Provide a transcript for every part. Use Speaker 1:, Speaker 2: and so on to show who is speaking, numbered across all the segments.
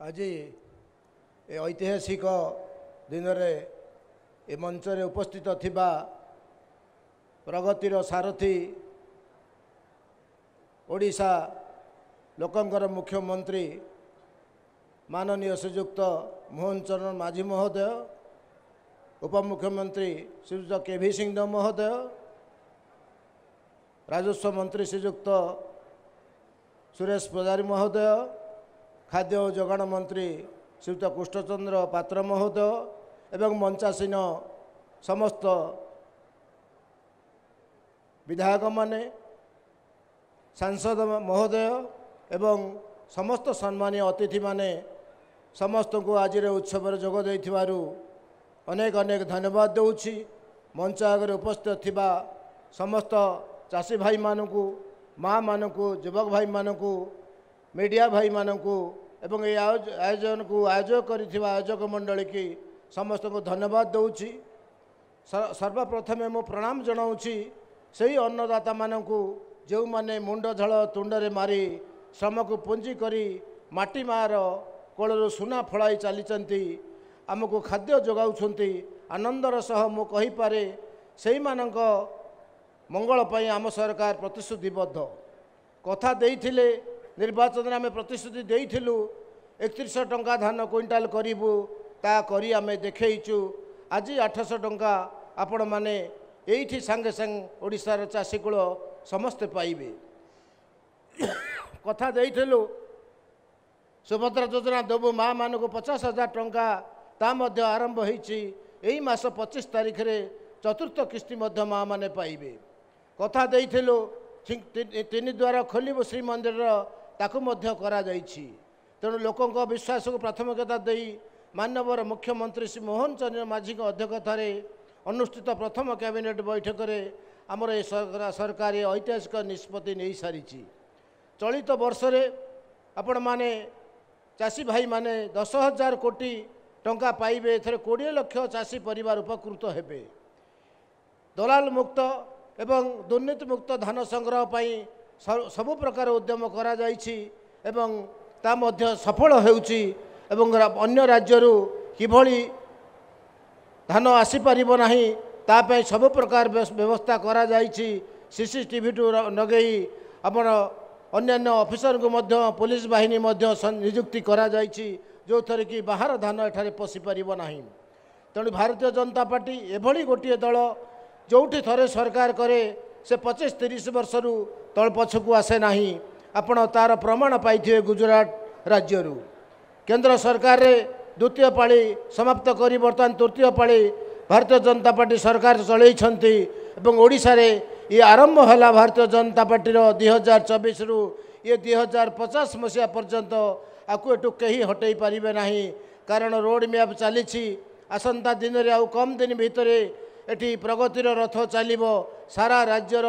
Speaker 1: ଆଜି ଏ ଐତିହାସିକ ଦିନରେ ଏ ମଞ୍ଚରେ ଉପସ୍ଥିତ ଥିବା ପ୍ରଗତିର ସାରଥୀ ଓଡ଼ିଶା ଲୋକଙ୍କର ମୁଖ୍ୟମନ୍ତ୍ରୀ ମାନନୀୟ ଶ୍ରୀଯୁକ୍ତ ମୋହନ ଚରଣ ମାଝୀ ମହୋଦୟ ଉପମୁଖ୍ୟମନ୍ତ୍ରୀ ଶ୍ରୀଯୁକ୍ତ କେ ଭି ସିଂହ ମହୋଦୟ ରାଜସ୍ୱ ମନ୍ତ୍ରୀ ଶ୍ରୀଯୁକ୍ତ ସୁରେଶ ପୂଜାରୀ ମହୋଦୟ ଖାଦ୍ୟ ଓ ଯୋଗାଣ ମନ୍ତ୍ରୀ ଶ୍ରୀଯୁକ୍ତ କୃଷ୍ଣଚନ୍ଦ୍ର ପାତ୍ର ମହୋଦୟ ଏବଂ ମଞ୍ଚାସୀନ ସମସ୍ତ ବିଧାୟକମାନେ ସାଂସଦ ମହୋଦୟ ଏବଂ ସମସ୍ତ ସମ୍ମାନୀୟ ଅତିଥିମାନେ ସମସ୍ତଙ୍କୁ ଆଜିର ଉତ୍ସବରେ ଯୋଗ ଦେଇଥିବାରୁ ଅନେକ ଅନେକ ଧନ୍ୟବାଦ ଦେଉଛି। ମଞ୍ଚ ଆଗରେ ଉପସ୍ଥିତ ଥିବା ସମସ୍ତ ଚାଷୀ ଭାଇମାନଙ୍କୁ ମାଆମାନଙ୍କୁ ଯୁବକ ଭାଇମାନଙ୍କୁ ମିଡ଼ିଆ ଭାଇମାନଙ୍କୁ ଏବଂ ଏହି ଆୟୋଜନକୁ ଆୟୋଜକ କରିଥିବା ଆୟୋଜକ ମଣ୍ଡଳୀ କି ସମସ୍ତଙ୍କୁ ଧନ୍ୟବାଦ ଦେଉଛି। ସର୍ବପ୍ରଥମେ ମୁଁ ପ୍ରଣାମ ଜଣାଉଛି ସେହି ଅନ୍ନଦାତାମାନଙ୍କୁ ଯେଉଁମାନେ ମୁଣ୍ଡ ଝଳ ତୁଣ୍ଡରେ ମାରି ଶ୍ରମକୁ ପୁଞ୍ଜି କରି ମାଟି ମାଆର କୋଳରୁ ସୁନା ଫଳାଇ ଚାଲିଛନ୍ତି ଆମକୁ ଖାଦ୍ୟ ଯୋଗାଉଛନ୍ତି ଆନନ୍ଦର ସହ ମୁଁ କହିପାରେ ସେଇମାନଙ୍କ ମଙ୍ଗଳ ପାଇଁ ଆମ ସରକାର ପ୍ରତିଶ୍ରୁତିବଦ୍ଧ। କଥା ଦେଇଥିଲେ ନିର୍ବାଚନରେ ଆମେ ପ୍ରତିଶ୍ରୁତି ଦେଇଥିଲୁ ଏକତିରିଶହ ଟଙ୍କା ଧାନ କୁଇଣ୍ଟାଲ କରିବୁ ତାହା କରି ଆମେ ଦେଖେଇଛୁ। ଆଜି ଆଠଶହ ଟଙ୍କା ଆପଣମାନେ ଏଇଠି ସାଙ୍ଗେ ସାଙ୍ଗେ ଓଡ଼ିଶାର ଚାଷୀ କୂଳ ସମସ୍ତେ ପାଇବେ। କଥା ଦେଇଥିଲୁ ସୁଭଦ୍ରା ଯୋଜନା ଦେବୁ ମାଆମାନଙ୍କୁ ପଚାଶ ହଜାର ଟଙ୍କା ତା ମଧ୍ୟ ଆରମ୍ଭ ହୋଇଛି। ଏଇ ମାସ ପଚିଶ ତାରିଖରେ ଚତୁର୍ଥ କିସ୍ତି ମଧ୍ୟ ମାଆମାନେ ପାଇବେ। କଥା ଦେଇଥିଲୁ ତିନି ଦ୍ୱାର ଖୋଲିବୁ ଶ୍ରୀମନ୍ଦିରର ତାକୁ ମଧ୍ୟ କରାଯାଇଛି। ତେଣୁ ଲୋକଙ୍କ ବିଶ୍ୱାସକୁ ପ୍ରାଥମିକତା ଦେଇ ମାନ୍ୟବର ମୁଖ୍ୟମନ୍ତ୍ରୀ ଶ୍ରୀ ମୋହନ ଚନ୍ଦ୍ର ମାଝୀଙ୍କ ଅଧ୍ୟକ୍ଷତାରେ ଅନୁଷ୍ଠିତ ପ୍ରଥମ କ୍ୟାବିନେଟ୍ ବୈଠକରେ ଆମର ଏ ସରକାର ଐତିହାସିକ ନିଷ୍ପତ୍ତି ନେଇସାରିଛି। ଚଳିତ ବର୍ଷରେ ଆପଣମାନେ ଚାଷୀ ଭାଇମାନେ ଦଶ ହଜାର କୋଟି ଟଙ୍କା ପାଇବେ ଏଥିରେ କୋଡ଼ିଏ ଲକ୍ଷ ଚାଷୀ ପରିବାର ଉପକୃତ ହେବେ। ଦଲାଲ ମୁକ୍ତ ଏବଂ ଦୁର୍ନୀତିମୁକ୍ତ ଧାନ ସଂଗ୍ରହ ପାଇଁ ସବୁ ପ୍ରକାର ଉଦ୍ୟମ କରାଯାଇଛି ଏବଂ ତା ମଧ୍ୟ ସଫଳ ହେଉଛି ଏବଂ ଅନ୍ୟ ରାଜ୍ୟରୁ କିଭଳି ଧାନ ଆସିପାରିବ ନାହିଁ ତା ପାଇଁ ସବୁ ପ୍ରକାର ବ୍ୟବସ୍ଥା କରାଯାଇଛି। ସି ସି ଟିଭିଠୁ ଲଗେଇ ଆମର ଅନ୍ୟାନ୍ୟ ଅଫିସରଙ୍କୁ ମଧ୍ୟ ପୋଲିସ ବାହିନୀ ମଧ୍ୟ ନିଯୁକ୍ତି କରାଯାଇଛି ଯେଉଁଥିରେ କି ବାହାର ଧାନ ଏଠାରେ ପଶିପାରିବ ନାହିଁ। ତେଣୁ ଭାରତୀୟ ଜନତା ପାର୍ଟି ଏଭଳି ଗୋଟିଏ ଦଳ ଯେଉଁଠି ଥରେ ସରକାର କରେ ସେ ପଚିଶ ତିରିଶ ବର୍ଷରୁ ତଳ ପଛକୁ ଆସେ ନାହିଁ। ଆପଣ ତା'ର ପ୍ରମାଣ ପାଇଥିବେ ଗୁଜୁରାଟ ରାଜ୍ୟରୁ। କେନ୍ଦ୍ର ସରକାରରେ ଦ୍ୱିତୀୟ ପାଳି ସମାପ୍ତ କରି ବର୍ତ୍ତମାନ ତୃତୀୟ ପାଳି ଭାରତୀୟ ଜନତା ପାର୍ଟି ସରକାର ଚଳେଇଛନ୍ତି ଏବଂ ଓଡ଼ିଶାରେ ଇଏ ଆରମ୍ଭ ହେଲା ଭାରତୀୟ ଜନତା ପାର୍ଟିର ଦୁଇ ହଜାର ଚବିଶରୁ ଇଏ ଦୁଇ ହଜାର ପଚାଶ ମସିହା ପର୍ଯ୍ୟନ୍ତ। ଆକୁ ଏଠୁ କେହି ହଟେଇ ପାରିବେ ନାହିଁ। କାରଣ ରୋଡ଼ ମ୍ୟାପ୍ ଚାଲିଛି। ଆସନ୍ତା ଦିନରେ ଆଉ କମ୍ ଦିନ ଭିତରେ ଏଠି ପ୍ରଗତିର ରଥ ଚାଲିବ। ସାରା ରାଜ୍ୟର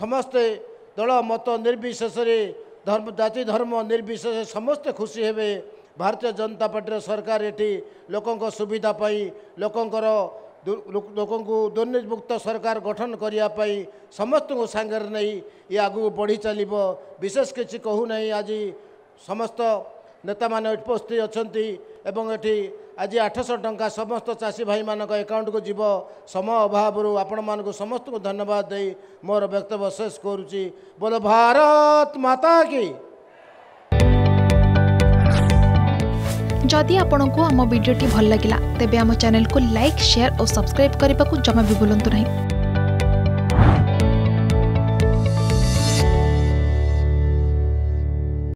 Speaker 1: ସମସ୍ତେ ଦଳ ମତ ନିର୍ବିଶେଷରେ ଧର୍ମ ଜାତି ଧର୍ମ ନିର୍ବିଶେଷ ସମସ୍ତେ ଖୁସି ହେବେ। ଭାରତୀୟ ଜନତା ପାର୍ଟିର ସରକାର ଏଠି ଲୋକଙ୍କ ସୁବିଧା ପାଇଁ ଲୋକଙ୍କର ଲୋକଙ୍କୁ ଦୁର୍ନୀତିମୁକ୍ତ ସରକାର ଗଠନ କରିବା ପାଇଁ ସମସ୍ତଙ୍କୁ ସାଙ୍ଗରେ ନେଇ ଇଏ ଆଗକୁ ବଢ଼ି ଚାଲିବ। ବିଶେଷ କିଛି କହୁନାହିଁ ଆଜି ସମସ୍ତ ନେତାମାନେ ଉପସ୍ଥିତ ଅଛନ୍ତି ଏବଂ ଏଠି ଆଜି ଆଠଶହ ଟଙ୍କା ସମସ୍ତ ଚାଷୀ ଭାଇମାନଙ୍କ ଏକାଉଣ୍ଟକୁ ଯିବ। ସମୟ ଅଭାବରୁ ଆପଣମାନଙ୍କୁ ସମସ୍ତଙ୍କୁ ଧନ୍ୟବାଦ ଦେଇ ମୋର ବକ୍ତବ୍ୟ ଶେଷ କରୁଛି। ବୋଲ ଭାରତ ମାତା କି?
Speaker 2: ଯଦି ଆପଣଙ୍କୁ ଆମ ଭିଡ଼ିଓଟି ଭଲ ଲାଗିଲା ତେବେ ଆମ ଚ୍ୟାନେଲକୁ ଲାଇକ୍ ସେୟାର ଓ ସବସ୍କ୍ରାଇବ୍ କରିବାକୁ ଜମା ବି ଭୁଲନ୍ତୁ ନାହିଁ।